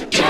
Yeah.